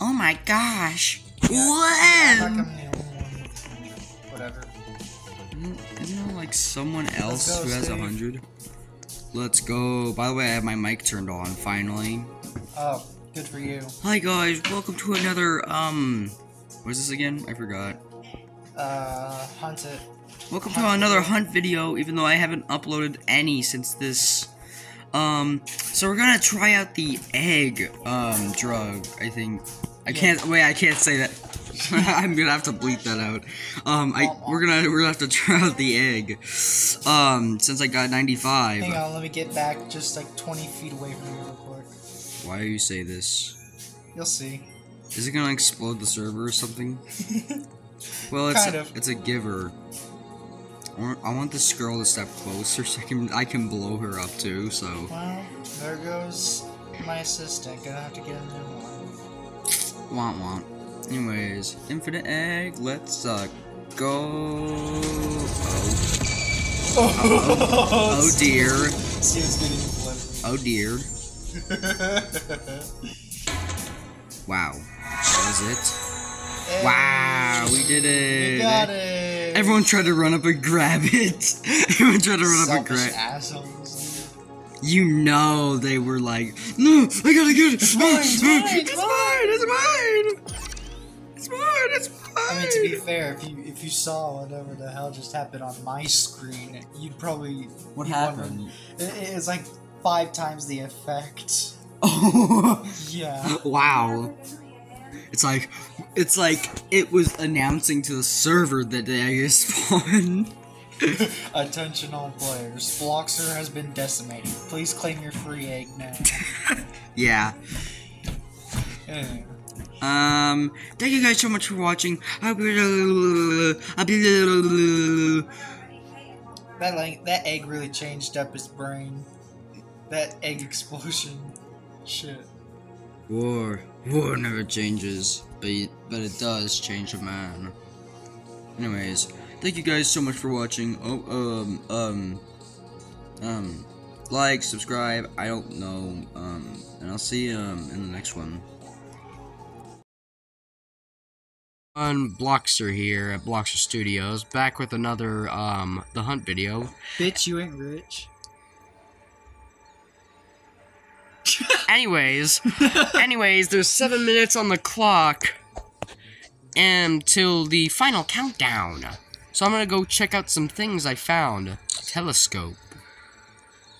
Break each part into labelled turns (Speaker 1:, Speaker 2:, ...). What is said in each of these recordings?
Speaker 1: Oh my gosh.
Speaker 2: I'm not
Speaker 1: When?
Speaker 2: coming the only one. Whatever.
Speaker 1: Isn't there like someone else
Speaker 2: go,
Speaker 1: who has a hundred? Let's go. By the way, I have my mic turned on finally.
Speaker 2: Oh, good for you.
Speaker 1: Hi guys, welcome to another um what is this again? I forgot.
Speaker 2: Uh, hunt it.
Speaker 1: Welcome to another hunt video, even though I haven't uploaded any since this. Um, so we're gonna try out the egg um drug. I think I can't wait. I can't say that. I'm gonna have to bleep that out. Um, I we're gonna we're gonna have to try out the egg. Um, since I got 95.
Speaker 2: Hang on, let me get back just like 20 feet away from you real quick.
Speaker 1: Why do you say this?
Speaker 2: You'll see.
Speaker 1: Is it gonna explode the server or something? Well, it's
Speaker 2: Kind
Speaker 1: a,
Speaker 2: of.
Speaker 1: it's a giver. I want, I want this girl to step closer so I can I can blow her up too. So
Speaker 2: Well, there goes my assistant. Gonna have to get a new one.
Speaker 1: want want. Anyways, infinite egg. Let's uh go. Oh
Speaker 2: Oh,
Speaker 1: oh dear.
Speaker 2: Steve's getting
Speaker 1: Oh dear. Wow. That was it. Wow, we did it.
Speaker 2: You got it.
Speaker 1: Everyone tried to run up and grab it. Everyone tried to run up and grab.
Speaker 2: assholes.
Speaker 1: You know they were like, no, I gotta get it. It's
Speaker 2: mine, it's mine, it's
Speaker 1: mine, it's mine. It's mine, it's mine.
Speaker 2: I mean, to be fair, if you if you saw whatever the hell just happened on my screen, you'd probably
Speaker 1: What
Speaker 2: be
Speaker 1: happened?
Speaker 2: wondering- It, it's like five times the effect.
Speaker 1: Oh,
Speaker 2: Yeah.
Speaker 1: wow. It's like, it's like it was announcing to the server that the egg is spawned.
Speaker 2: Attention all players. Bloxer has been decimated. Please claim your free egg now.
Speaker 1: Yeah.
Speaker 2: Anyway.
Speaker 1: Um, thank you guys so much for watching.
Speaker 2: That like that egg really changed up his brain. That egg explosion. Shit.
Speaker 1: War, war never changes, but it, but it does change a man. Anyways, thank you guys so much for watching. Oh, um, um, um, like, subscribe. I don't know. Um, and I'll see you um in the next one. On Blockster here at Blockster Studios, back with another um the hunt video.
Speaker 2: Bitch, you ain't rich.
Speaker 1: Anyways, anyways, there's seven minutes on the clock until the final countdown. So I'm gonna go check out some things I found. Telescope.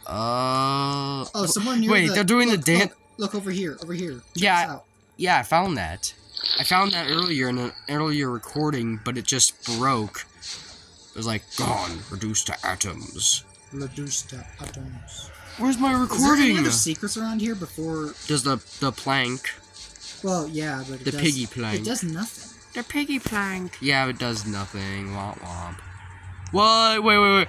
Speaker 1: Uh.
Speaker 2: Oh, someone.
Speaker 1: Wait,
Speaker 2: the-
Speaker 1: they're doing the
Speaker 2: look,
Speaker 1: dance.
Speaker 2: Look, look over here, over here. Check
Speaker 1: Yeah.
Speaker 2: this out.
Speaker 1: Yeah, I found that. I found that earlier in an earlier recording, but it just broke. It was like gone, reduced to atoms.
Speaker 2: Reduced to atoms.
Speaker 1: Where's my recording?
Speaker 2: Is there any other secrets around here before?
Speaker 1: Does the the plank,
Speaker 2: Well, yeah, but it
Speaker 1: the
Speaker 2: does,
Speaker 1: piggy plank?
Speaker 2: It does nothing.
Speaker 1: The piggy plank. Yeah, it does nothing. Womp womp. What? Wait, wait, wait.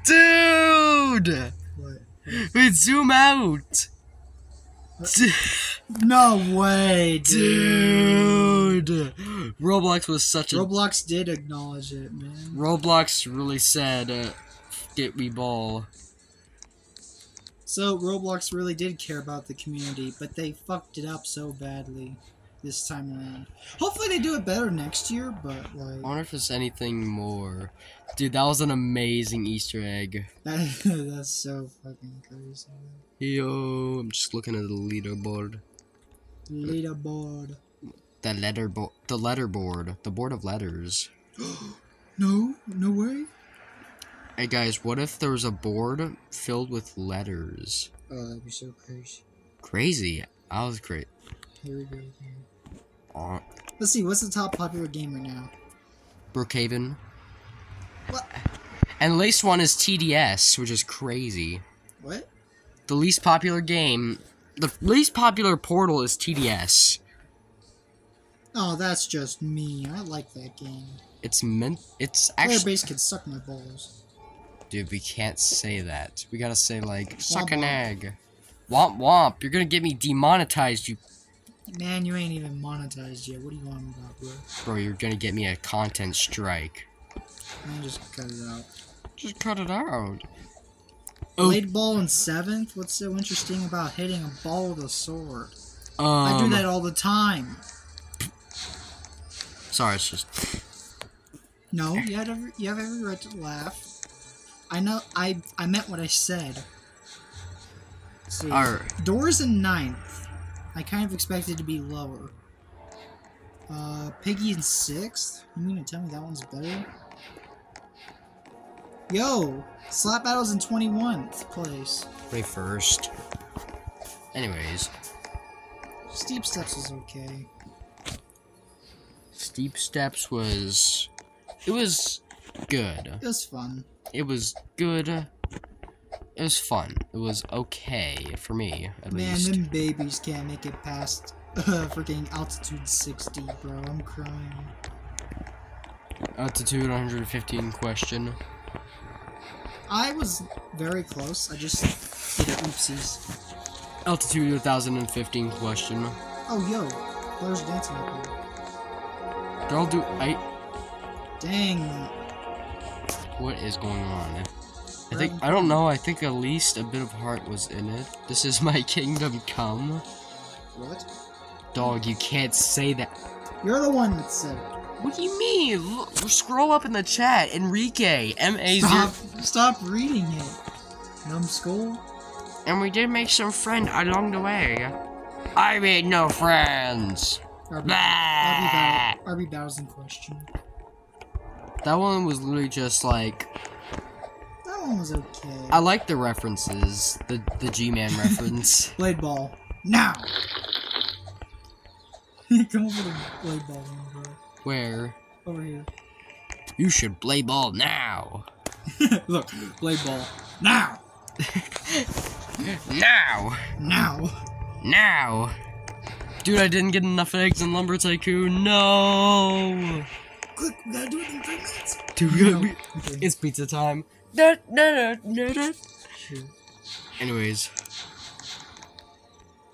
Speaker 1: Dude!
Speaker 2: What?
Speaker 1: Wait, zoom out! D-
Speaker 2: No way, dude.
Speaker 1: Dude! Roblox was such a.
Speaker 2: Roblox did acknowledge it, man.
Speaker 1: Roblox really said, uh, get we ball.
Speaker 2: So Roblox really did care about the community, but they fucked it up so badly this time around. Hopefully they do it better next year, but
Speaker 1: I
Speaker 2: like
Speaker 1: wonder if there's anything more. Dude, that was an amazing Easter egg.
Speaker 2: that, that's so fucking crazy.
Speaker 1: Yo, I'm just looking at the leaderboard.
Speaker 2: Leaderboard.
Speaker 1: The letter bo- the letterboard. The board of letters.
Speaker 2: No, no way.
Speaker 1: Hey guys, what if there was a board filled with letters?
Speaker 2: Oh, that'd be so crazy.
Speaker 1: Crazy. That was great.
Speaker 2: Here we go. Again.
Speaker 1: Uh,
Speaker 2: Let's see, what's the top popular game right now?
Speaker 1: Brookhaven.
Speaker 2: What?
Speaker 1: And the least one is TDS, which is crazy.
Speaker 2: What?
Speaker 1: The least popular game, the least popular portal is TDS.
Speaker 2: Oh, that's just me. I like that game.
Speaker 1: It's meant. It's
Speaker 2: Player
Speaker 1: actually.
Speaker 2: base can suck my balls.
Speaker 1: Dude, we can't say that. We gotta say like suck an egg. Womp womp. You're gonna get me demonetized, you
Speaker 2: Man, you ain't even monetized yet. What do you want me about, bro?
Speaker 1: bro. You're gonna get me a content strike.
Speaker 2: Man, just cut it out.
Speaker 1: Just cut it out. Oh.
Speaker 2: Blade ball in seventh? What's so interesting about hitting a ball with a sword?
Speaker 1: Um,
Speaker 2: I do that all the time.
Speaker 1: Sorry, it's just.
Speaker 2: No, you have every, you have every right to laugh. I know. I I meant what I said. Let's see. Doors in ninth. I kind of expected to be lower. Uh, Piggy in sixth. You mean to tell me that one's better? Yo, Slap Battles in twenty one place.
Speaker 1: Wait first. Anyways,
Speaker 2: Steep Steps is okay.
Speaker 1: steep steps was. It was good.
Speaker 2: It was fun.
Speaker 1: It was good. It was fun. It was okay for me, at
Speaker 2: Man,
Speaker 1: least.
Speaker 2: them babies can't make it past uh, freaking altitude 60, bro. I'm crying.
Speaker 1: Altitude 115 question.
Speaker 2: I was very close. I just did oopsies.
Speaker 1: Altitude 1015 question.
Speaker 2: Oh, yo. Claire's dancing up here.
Speaker 1: Girl, do I?
Speaker 2: Dang.
Speaker 1: What is going on? I think I don't know. I think at least a bit of heart was in it. This is my kingdom come.
Speaker 2: What?
Speaker 1: Dog, you can't say that.
Speaker 2: You're the one that said it.
Speaker 1: What do you mean? Look, scroll up in the chat. Enrique, M A
Speaker 2: Stop,
Speaker 1: zero.
Speaker 2: stop reading it. Numbskull?
Speaker 1: And we did make some friend along the way. I made no friends.
Speaker 2: RB,
Speaker 1: Bah.
Speaker 2: RB, battle, RB battles in question.
Speaker 1: That one was literally just like
Speaker 2: That one was okay.
Speaker 1: I like the references, the the G-Man reference.
Speaker 2: Blade ball. Now! Come over to blade ball, one, bro.
Speaker 1: Where
Speaker 2: Over here.
Speaker 1: you should play ball now.
Speaker 2: Look, play ball. Now!
Speaker 1: Now,
Speaker 2: Now!
Speaker 1: now. Dude, I didn't get enough eggs in Lumber Tycoon. No.
Speaker 2: Quick, we gotta do it in three minutes.
Speaker 1: Dude,
Speaker 2: No.
Speaker 1: we-
Speaker 2: Okay.
Speaker 1: it's pizza time. Da, da, da, da, da.
Speaker 2: Shoot.
Speaker 1: Anyways,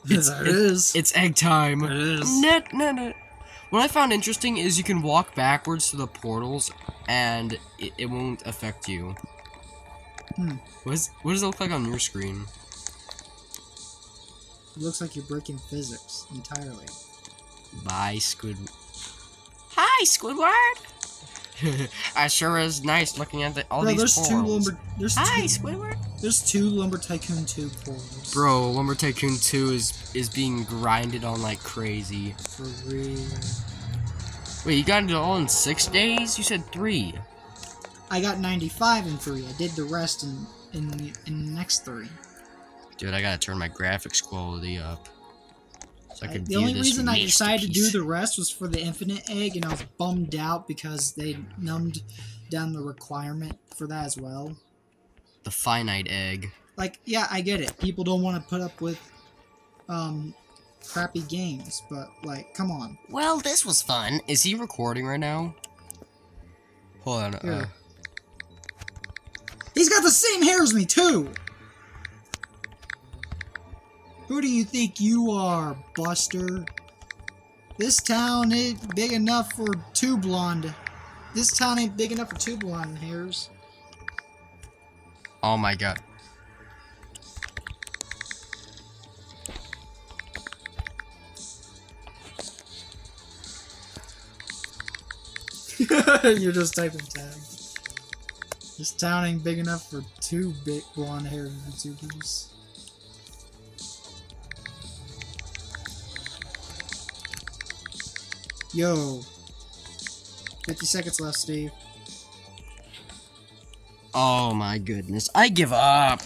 Speaker 2: Yes, it is.
Speaker 1: it's egg time.
Speaker 2: It is.
Speaker 1: Nah, nah, nah. What I found interesting is you can walk backwards to the portals, and it, it won't affect you.
Speaker 2: Hmm.
Speaker 1: What, is, what does it look like on your screen?
Speaker 2: It looks like you're breaking physics entirely.
Speaker 1: Bye, Squid. Hi, Squidward. I sure is nice looking at the, all
Speaker 2: Bro,
Speaker 1: these
Speaker 2: there's two lumber. There's
Speaker 1: Hi,
Speaker 2: two.
Speaker 1: Squidward.
Speaker 2: There's two lumber tycoon two portals.
Speaker 1: Bro, Lumber Tycoon 2 is is being grinded on like crazy.
Speaker 2: For real.
Speaker 1: Wait, you got it all in six days? You said three.
Speaker 2: I got 95 in three. I did the rest in in in the next three.
Speaker 1: Dude, I gotta turn my graphics quality up. So I
Speaker 2: the only reason I decided to do the rest was for the infinite egg, and I was bummed out because they numbed down the requirement for that as well.
Speaker 1: the finite egg.
Speaker 2: Like, yeah, I get it. People don't want to put up with um crappy games, but like, come on.
Speaker 1: Well, this was fun. Is he recording right now? Hold on. Uh,
Speaker 2: He's got the same hair as me too. Who do you think you are, Buster? This town ain't big enough for two blonde. This town ain't big enough for two blonde hairs.
Speaker 1: oh my god.
Speaker 2: You're just typing tag. This town ain't big enough for two big blonde haired YouTubers. Yo. 50 seconds left, Steve.
Speaker 1: Oh my goodness. I give up.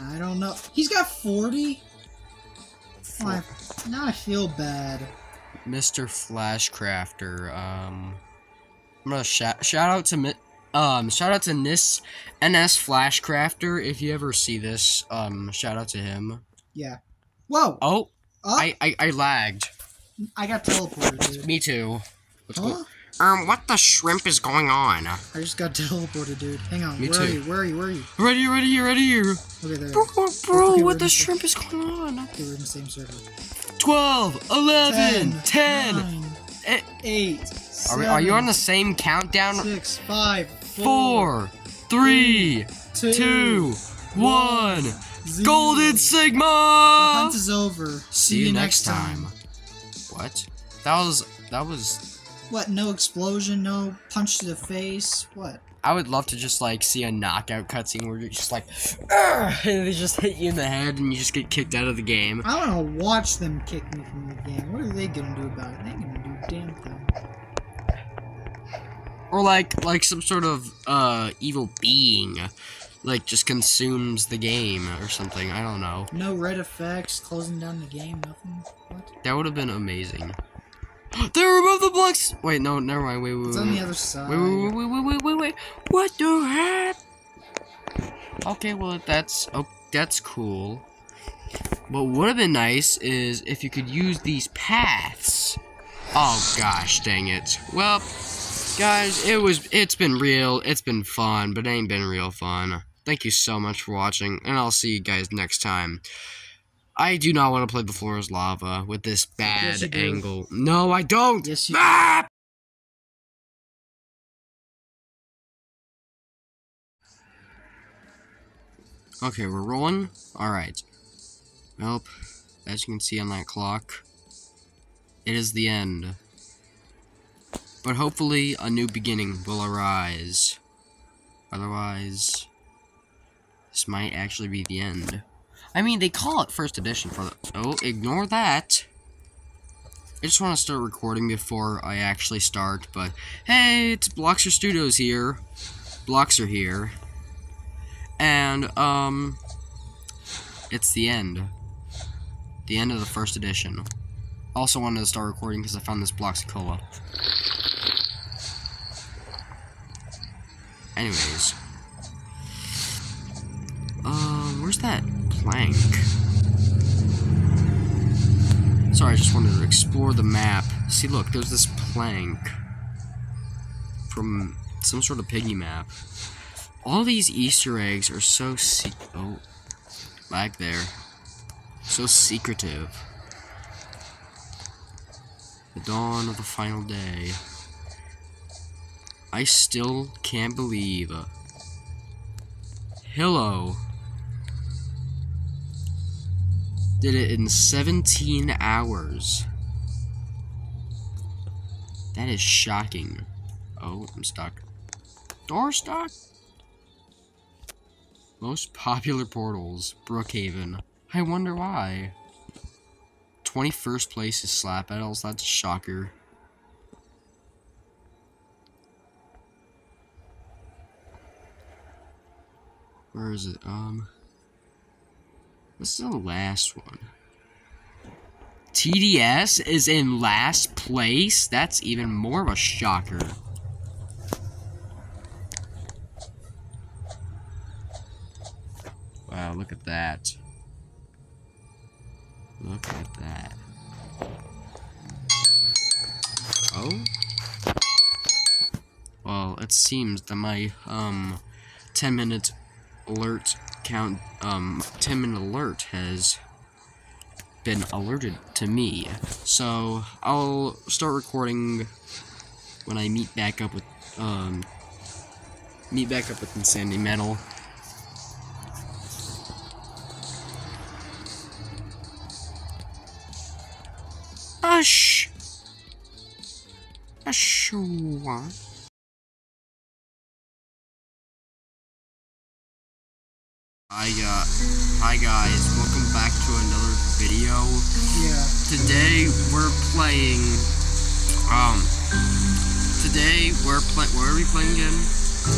Speaker 2: I don't know. He's got 40? Oh, I, now I feel bad.
Speaker 1: Mr. Flashcrafter. Um, I'm gonna shout shout out to Mi- um shout out to Nis NS Flashcrafter. If you ever see this, um, shout out to him.
Speaker 2: Yeah. Whoa!
Speaker 1: Oh,
Speaker 2: Oh,
Speaker 1: I I, I lagged.
Speaker 2: I got teleported, dude.
Speaker 1: Me too. Let's
Speaker 2: Huh?
Speaker 1: go. Um, what the shrimp is going on?
Speaker 2: I just got teleported, dude. Hang on.
Speaker 1: Me
Speaker 2: Where are
Speaker 1: too.
Speaker 2: you? Where are you? Where are you?
Speaker 1: Right here, right here, right here.
Speaker 2: Okay, there.
Speaker 1: Bro,
Speaker 2: you are.
Speaker 1: bro,
Speaker 2: Okay,
Speaker 1: what the
Speaker 2: the-
Speaker 1: shrimp is going on?
Speaker 2: Okay, we're in the same server.
Speaker 1: 12, 11, 10.
Speaker 2: nine,
Speaker 1: eh,
Speaker 2: eight,
Speaker 1: Are, we, are you on the same countdown?
Speaker 2: Six, five, four,
Speaker 1: Four, three,
Speaker 2: two,
Speaker 1: two, one.
Speaker 2: zero.
Speaker 1: Golden
Speaker 2: The hunt is over. See, you next time.
Speaker 1: What? That was that was.
Speaker 2: What? No explosion? No punch to the face? What?
Speaker 1: I would love to just like see a knockout cutscene where you're just like, "Argh," and they just hit you in the head and you just get kicked out of the game.
Speaker 2: I want to watch them kick me from the game. What are they gonna do about it? They ain't gonna do damn thing.
Speaker 1: Or like like some sort of uh evil being, like just consumes the game or something. I don't know.
Speaker 2: No red effects, closing down the game, nothing. What?
Speaker 1: That would have been amazing. they removed the blocks. Wait, no, never mind. Wait, wait,
Speaker 2: It's
Speaker 1: wait.
Speaker 2: on the
Speaker 1: wait.
Speaker 2: other side.
Speaker 1: Wait, wait, wait, wait, wait, wait, wait. What the heck? Okay, well, that's oh, that's cool. What would have been nice is if you could use these paths. Oh gosh, dang it. Well, guys, it was it's been real, it's been fun, but it ain't been real fun. Thank you so much for watching, and I'll see you guys next time. I do not want to play the floor is lava with this bad
Speaker 2: Yes, you do.
Speaker 1: angle. No, I don't.
Speaker 2: Yes, you
Speaker 1: Ah! Okay, we're rolling. Alright. Well, as you can see on that clock, it is the end. But hopefully, a new beginning will arise. Otherwise, this might actually be the end. I mean, they call it first edition for the. Oh, ignore that. I just want to start recording before I actually start, but hey, it's Bloxer Studios here. Are here. And, um, it's the end. The end of the first edition. Also wanted to start recording because I found this Bloxy Cola. Anyways. Where's that plank? Sorry, I just wanted to explore the map. See, look, there's this plank from some sort of piggy map. All these Easter eggs are so se- oh, lag there. So secretive. The dawn of the final day. I still can't believe. Uh, Hello. Did it in 17 hours. That is shocking. Oh, I'm stuck. Door stuck? Most popular portals, Brookhaven. I wonder why. 21st place is Slap Battles, that's a shocker. Where is it? Um. This is the last one. TDS is in last place? That's even more of a shocker. Wow, look at that. Look at that. Oh? Well, it seems that my, um, 10 minute alert count, um, 10 minute alert has been alerted to me. So, I'll start recording when I meet back up with, um, meet back up with Insanity Metal. Hush! Hush! Hi, uh, hi guys, welcome back to another video.
Speaker 2: Yeah.
Speaker 1: Today we're playing, um, today we're playing, what are we playing again?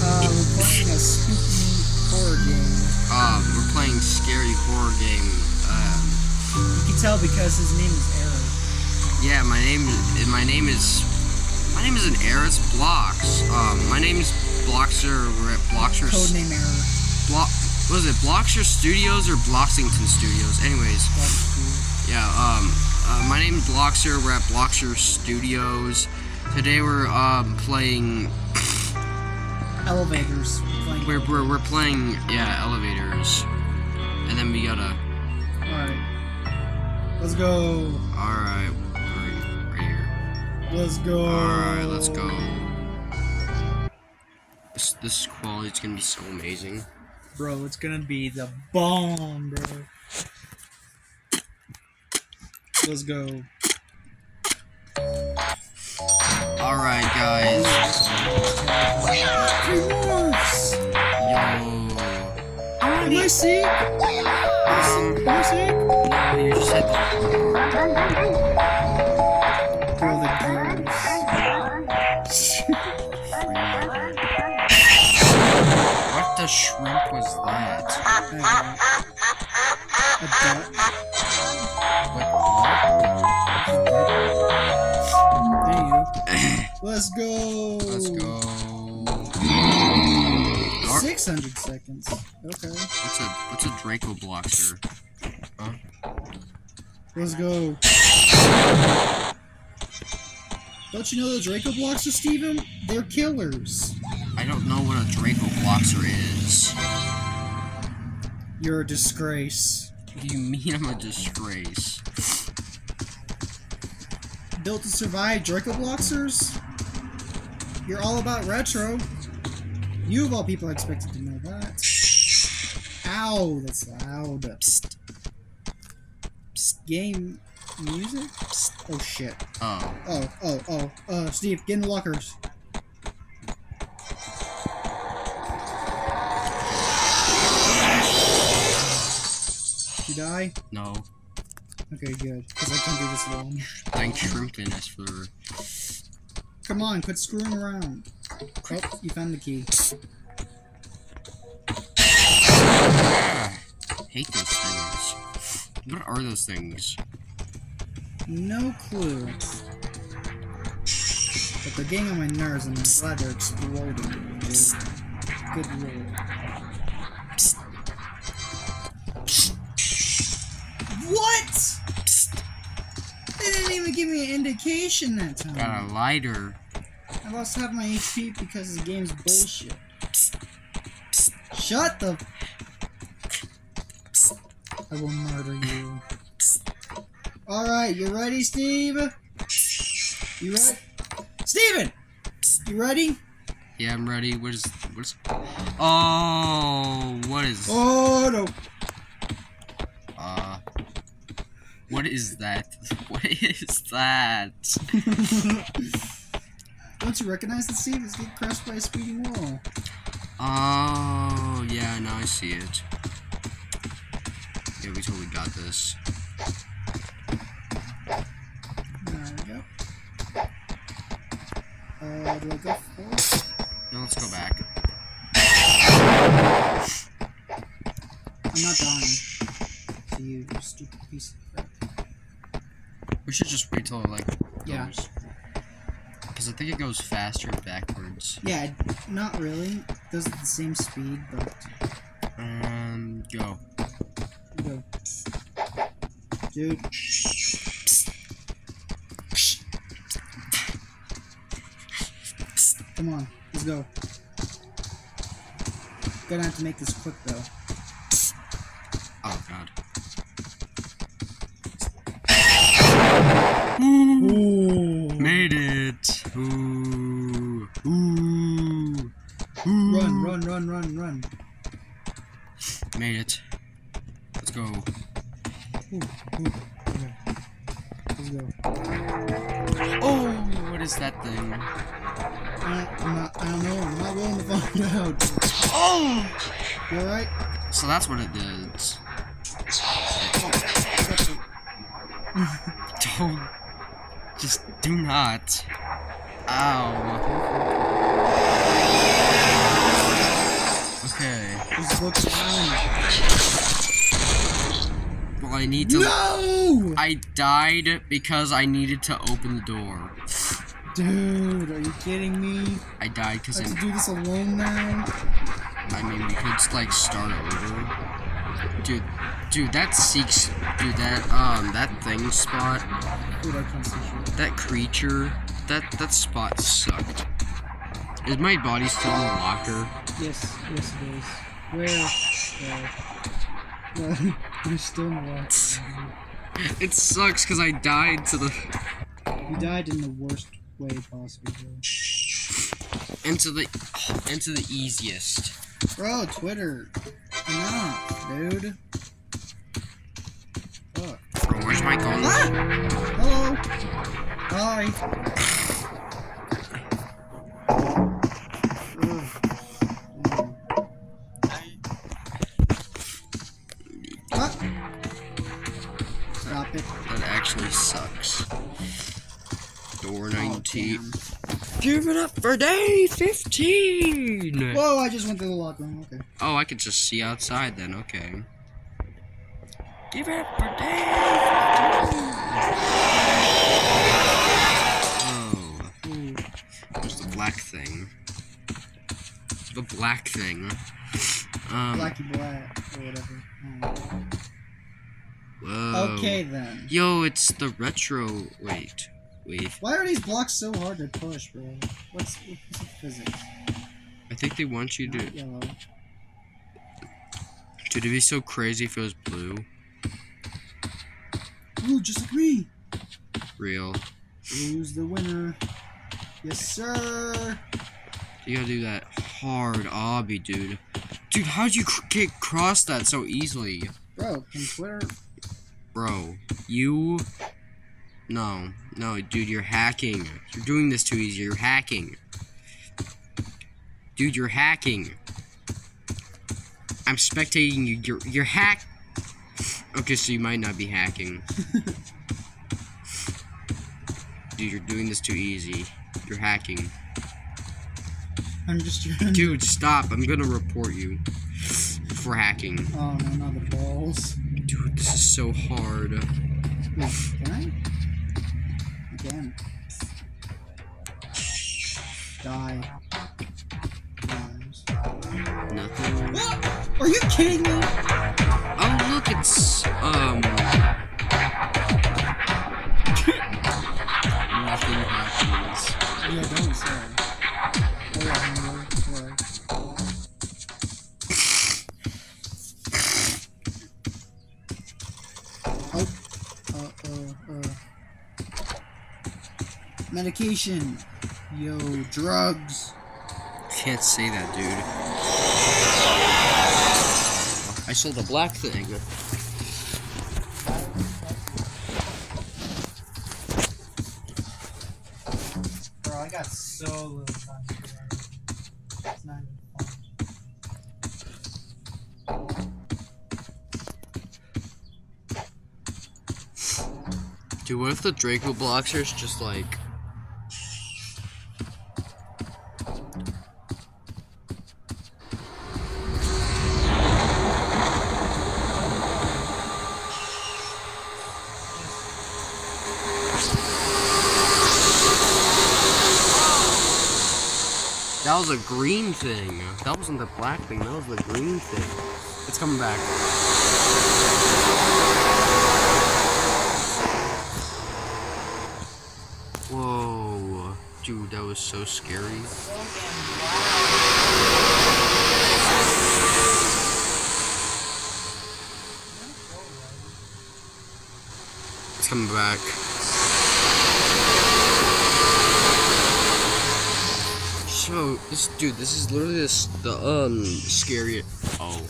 Speaker 2: Uh, we're playing a spooky horror game.
Speaker 1: Uh, we're playing scary horror game. Um,
Speaker 2: You can tell because his name is Arrow.
Speaker 1: yeah, my name, is my name is, my name isn't Eris Blocks. Um, my name is Bloxer, we're at Bloxer,
Speaker 2: Codename Arrow.
Speaker 1: Block, was it Bloxer Studios or Bloxington Studios? Anyways, Yeah, um, uh, my name is Bloxer. We're at Bloxer Studios. Today we're um playing.
Speaker 2: Elevators. Playing
Speaker 1: We're we're, we're playing yeah elevators, and then we gotta.
Speaker 2: Alright. Let's go.
Speaker 1: All right, right, right here.
Speaker 2: Let's go.
Speaker 1: All right, let's go. This this quality is gonna be so amazing.
Speaker 2: Bro, it's gonna be the bomb, bro. Let's go.
Speaker 1: All right, guys.
Speaker 2: Remorse!
Speaker 1: Yo.
Speaker 2: Am I sick?
Speaker 1: Um,
Speaker 2: Am I sick?
Speaker 1: no, you just said. Shrimp was that?
Speaker 2: A duck.
Speaker 1: What?
Speaker 2: There you go. Let's go.
Speaker 1: Let's go.
Speaker 2: 600 seconds. Okay.
Speaker 1: What's a what's a Draco Bloxer?
Speaker 2: Let's go. Don't you know the Draco blocks Steven? They're killers.
Speaker 1: I don't know what a Draco Bloxer is.
Speaker 2: You're a disgrace.
Speaker 1: What do you mean I'm a disgrace?
Speaker 2: Built to survive Draco Bloxers? You're all about retro. You of all people are expected to know that. Ow, that's loud. Psst. Psst. Game music? Psst. Oh shit.
Speaker 1: Oh.
Speaker 2: Oh, oh, oh. Uh, Steve, get in the lockers. Did you die?
Speaker 1: No.
Speaker 2: Okay, good. Because I can't do this alone.
Speaker 1: Thank Shrimpiness for
Speaker 2: Come on, quit screwing around. Oh, you found the key.
Speaker 1: Ah, hate those things. What are those things?
Speaker 2: No clue. But they're getting on my nerves and I'm glad they're exploding. dude. Good lord. What? They didn't even give me an indication that time.
Speaker 1: Got a lighter.
Speaker 2: I lost half my HP because the game's bullshit. Shut the. I will murder you. Alright, you ready, Steve? You ready? Steven! You ready?
Speaker 1: Yeah, I'm ready. What is what is? Oh, what is?
Speaker 2: Oh no!
Speaker 1: Uh, what is that? What is that?
Speaker 2: Don't you recognize the Steve? It's getting crushed by a speeding wall.
Speaker 1: Oh, yeah, now I see it. Yeah, we totally got this.
Speaker 2: Do I go?
Speaker 1: Now let's go back.
Speaker 2: I'm not dying. To you, you stupid piece of crap.
Speaker 1: We should just wait till it, like
Speaker 2: Yeah.
Speaker 1: goes. Because I think it goes faster backwards.
Speaker 2: Yeah, not really. It goes at the same speed, but
Speaker 1: Um, go.
Speaker 2: go. Dude. Come on, let's go. Gonna have to make this quick though.
Speaker 1: Died because I needed to open the door.
Speaker 2: Dude, are you kidding me?
Speaker 1: I died because
Speaker 2: I have to do this alone now?
Speaker 1: I mean, we could like start over. Dude, Dude, that seeks. Dude, that um, that thing spot,
Speaker 2: Dude, I can't see shit.
Speaker 1: that creature, that that spot sucked. Is my body still in the locker?
Speaker 2: Yes, yes it is. Where? Where? No, you're still in the water.
Speaker 1: It sucks because I died to the
Speaker 2: You died in the worst way possible, bro.
Speaker 1: into the into the easiest.
Speaker 2: Bro, Twitter. Enough, dude. Fuck.
Speaker 1: Bro, where's my gun? Ah!
Speaker 2: Hello. Hi. It
Speaker 1: up for day 15!
Speaker 2: Whoa, I just went through the locker room. Okay.
Speaker 1: Oh, I could just see outside then, okay. Give it up for day 15! Oh, there's the black thing. The black thing. Um,
Speaker 2: Blacky Black or whatever.
Speaker 1: Whoa.
Speaker 2: Okay then.
Speaker 1: Yo, it's the retro. Wait, wait.
Speaker 2: Why are these blocks so hard to push, bro? What's, what's the physics?
Speaker 1: I think they want you to.
Speaker 2: Not yellow.
Speaker 1: Dude, it'd be so crazy if it was blue.
Speaker 2: Ooh, just like me.
Speaker 1: Real.
Speaker 2: Who's the winner? Yes, sir.
Speaker 1: You gotta do that hard obby, dude. Dude, how'd you cr- get across that so easily?
Speaker 2: Bro, can Twitter?
Speaker 1: Bro, you. No, no, dude, you're hacking. You're doing this too easy. You're hacking. Dude, you're hacking. I'm spectating you. You're, you're hack. Okay, so you might not be hacking. Dude, you're doing this too easy. You're hacking.
Speaker 2: I'm just trying.
Speaker 1: Dude, stop. I'm gonna report you for hacking.
Speaker 2: Oh no, not the balls.
Speaker 1: Dude, this is so hard.
Speaker 2: Die.
Speaker 1: Nothing.
Speaker 2: Are you kidding me?
Speaker 1: Oh, look, it's, um... Nothing happens.
Speaker 2: Yeah, don't say. Oh, yeah. Oh, uh, uh, uh. Medication. Yo, drugs.
Speaker 1: Can't say that, dude. I sold a black thing.
Speaker 2: Bro, I got so little time to. It's not even fun.
Speaker 1: Dude, what if the Draco Bloxers just like... was a green thing. That wasn't the black thing. That was the green thing. It's coming back. Whoa. Dude, that was so scary. It's coming back. So, this dude, this is literally this, the um scary. Oh,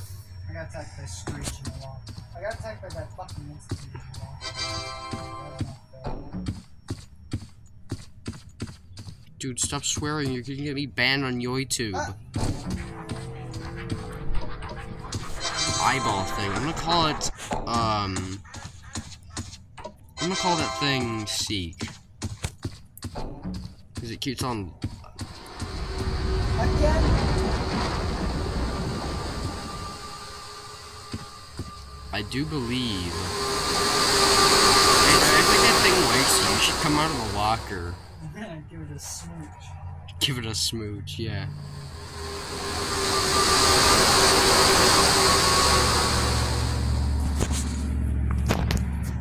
Speaker 2: I got attacked by Screech in the wall. I got attacked by that fucking institute in the wall. That was not fair.
Speaker 1: dude, stop swearing. You're gonna get me banned on YouTube.
Speaker 2: Ah.
Speaker 1: Eyeball thing. I'm gonna call it um. I'm gonna call that thing Seek. Cause it keeps on.
Speaker 2: Again?
Speaker 1: I do believe. I think that thing likes you. You should come out of the locker.
Speaker 2: Give it a smooch.
Speaker 1: Give it a smooch, yeah.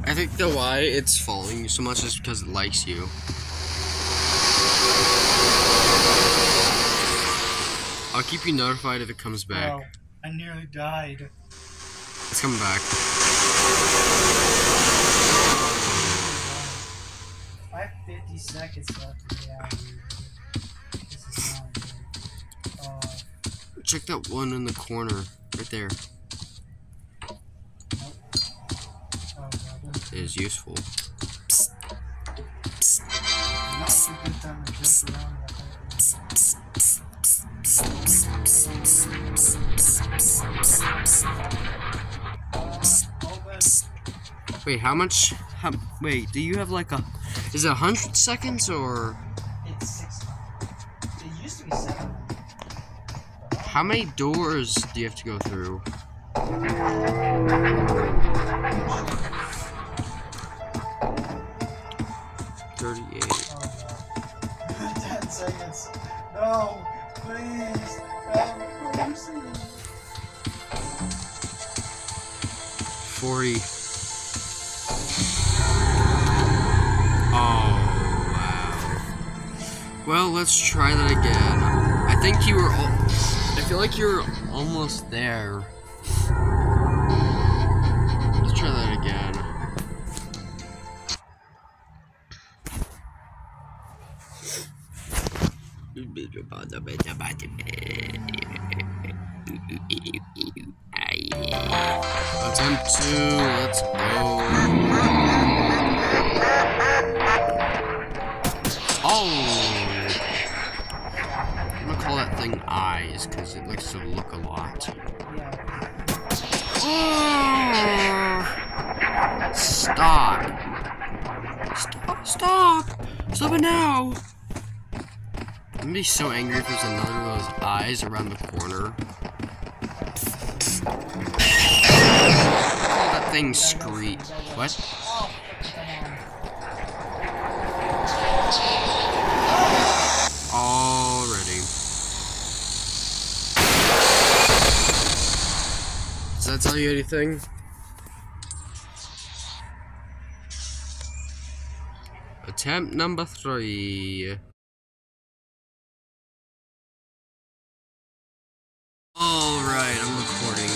Speaker 1: I think the why it's following you so much is because it likes you. I'll keep you notified if it comes back.
Speaker 2: Bro, I nearly died.
Speaker 1: It's coming back.
Speaker 2: I have 50 seconds left to get out of here. This is not good. Uh,
Speaker 1: Check that one in the corner, right there.
Speaker 2: oh.
Speaker 1: It is useful.
Speaker 2: Not a good
Speaker 1: Wait, how much?
Speaker 3: How, wait, do you have like a?
Speaker 1: Is it 100 seconds or
Speaker 2: It's six. It used to be seven.
Speaker 1: how many doors do you have to go through? Thirty-eight.
Speaker 2: Oh. Ten seconds. No, please. Have mercy.
Speaker 1: Forty. Oh wow. Well, let's try that again. I think you were. I feel like you're almost there. Let's try that again. Attempt eyes, because it likes to look a lot. Oh! Stop! Stop! Stop! Stop it now! I'm gonna be so angry if there's another of those eyes around the corner. Oh, that thing screech. What?
Speaker 2: Oh, come on.
Speaker 1: Already. Does that tell you anything? Attempt number three. Alright, I'm recording.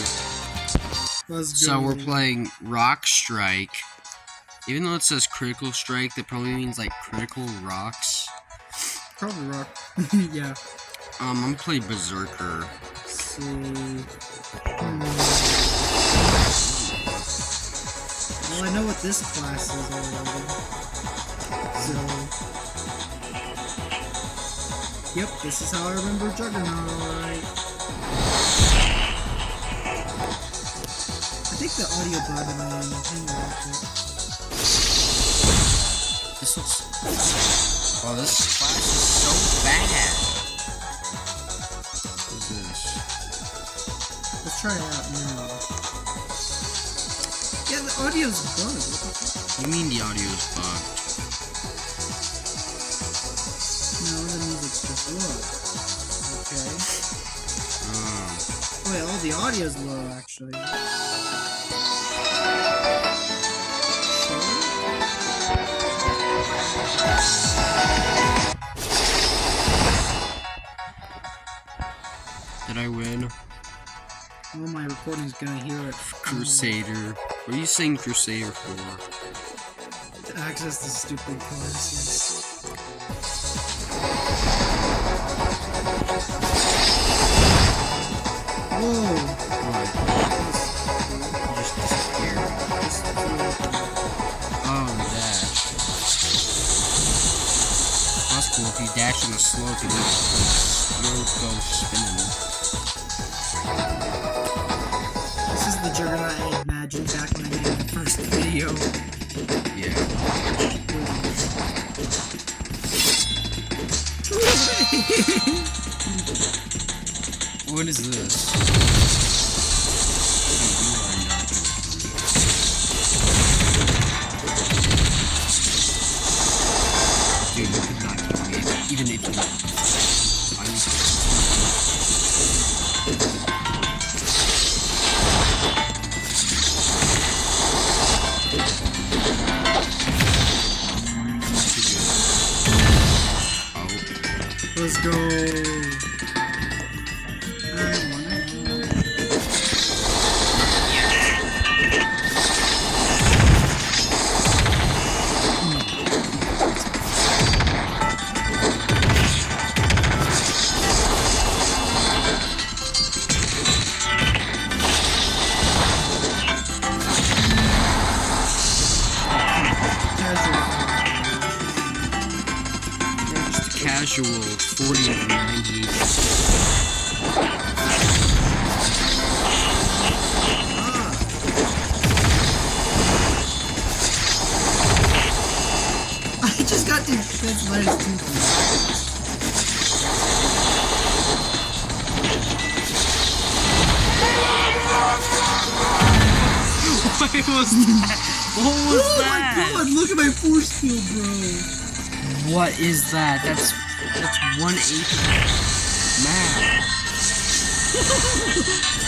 Speaker 2: Let's go.
Speaker 1: So we're playing Rock Strike. Even though it says critical strike, that probably means like critical rocks.
Speaker 2: Probably rock. yeah.
Speaker 1: Um, I'm gonna play Berserker.
Speaker 2: see. Hmm. Well, I know what this class is already. So. Yep, this is how I remember Juggernaut, alright. I think the audio button on thing
Speaker 1: This looks. Oh, this class is so bad. What is this?
Speaker 2: Let's try it out audio's bugged. What the fuck?
Speaker 1: You mean the audio is bugged?
Speaker 2: No, the music's just low. Okay.
Speaker 1: Oh.
Speaker 2: Wait, all the audio's low, actually.
Speaker 1: Did I win?
Speaker 2: Oh, my recording's gonna hear it.
Speaker 1: Crusader. What are you saying Crusader for?
Speaker 2: To access the stupid classes. Whoa!
Speaker 1: What? Just disappeared. Oh, dash. That's cool. If you dash in the slope, you will go spinning.
Speaker 2: I imagined back when I made my first video.
Speaker 1: Yeah. What is this?
Speaker 2: Field, bro.
Speaker 1: What is that? That's that's one eighth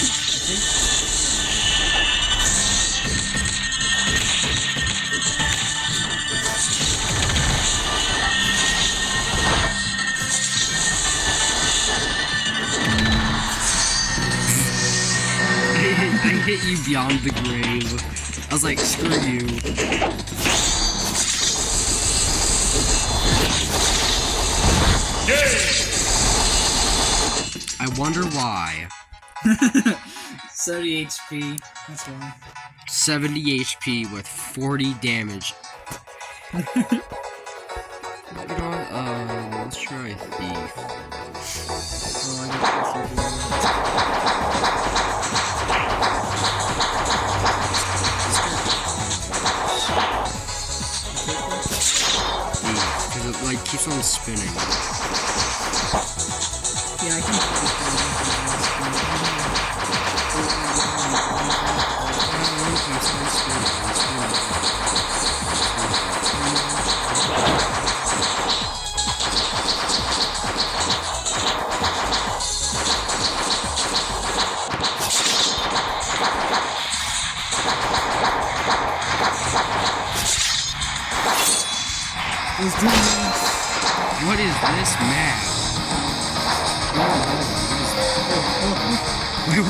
Speaker 1: hit, I hit you beyond the grave. I was like, screw you. I wonder why.
Speaker 2: 70 HP. That's why.
Speaker 1: 70 HP with 40 damage. Uh, let's try Thief. Keeps on spinning.
Speaker 2: Yeah, I can.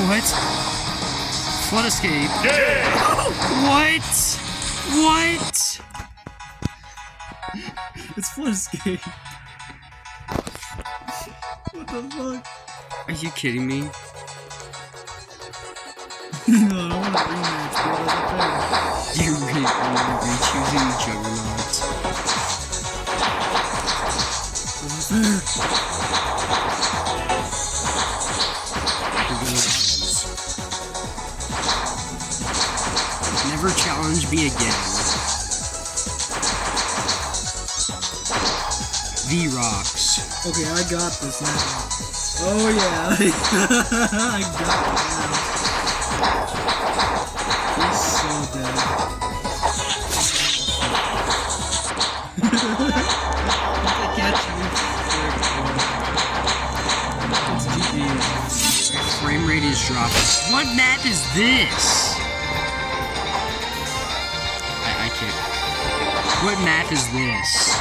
Speaker 1: What? Flood escape. What? What?
Speaker 2: It's flood escape. what the fuck?
Speaker 1: Are you kidding me?
Speaker 2: no, I want a rematch, bro. That's
Speaker 1: You really are re-choosing Juggernaut. Challenge again. V rocks.
Speaker 2: Okay, I got this now. Oh yeah, I got it now. He's so dead. Catch me. It's GG.
Speaker 1: Frame rate is dropping. What map is this? Is this?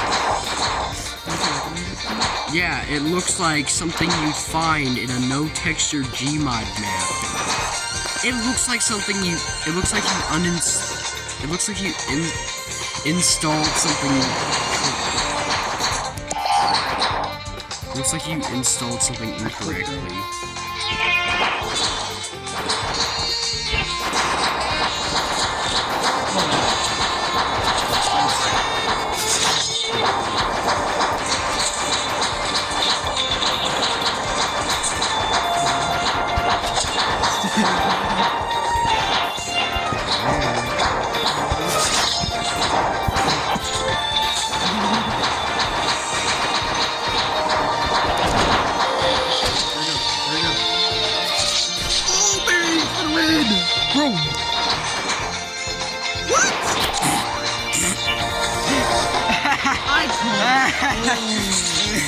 Speaker 1: Yeah, it looks like something you'd find in a no texture Gmod map. It looks like something you. It looks like you uninst. It looks like you in, installed something. Looks like you installed something incorrectly.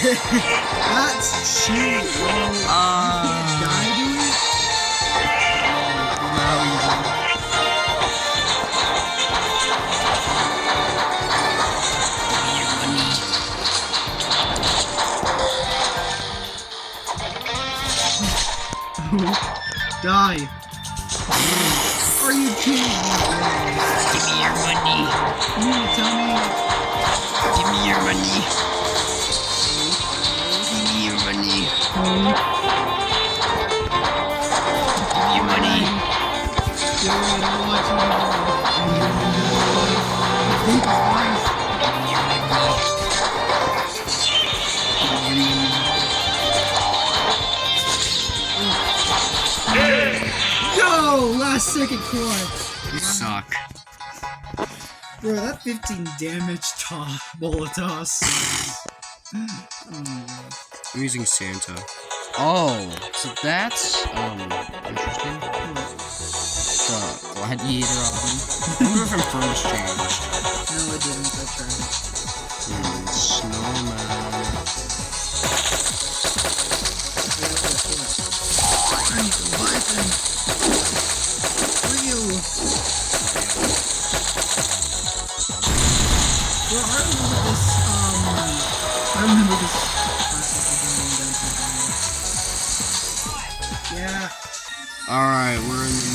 Speaker 2: That's cheating, bro.
Speaker 1: Uh,
Speaker 2: guy it? Die. Are you kidding me?
Speaker 3: Give me your money.
Speaker 2: You tell me.
Speaker 3: Give me your money.
Speaker 2: No, last second clutch.
Speaker 1: You suck.
Speaker 2: Bro, that 15 damage to bullet toss. Mm.
Speaker 1: I'm using Santa.
Speaker 3: Oh, so that's um interesting. The gladiator album. I wonder if Infernus changed.
Speaker 2: No, it didn't. I tried.
Speaker 1: Mm, snowman.
Speaker 2: Leviathan! Ryu! Bro, I remember this, um... I remember this
Speaker 1: Alright, we're in